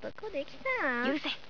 男できた。許せ。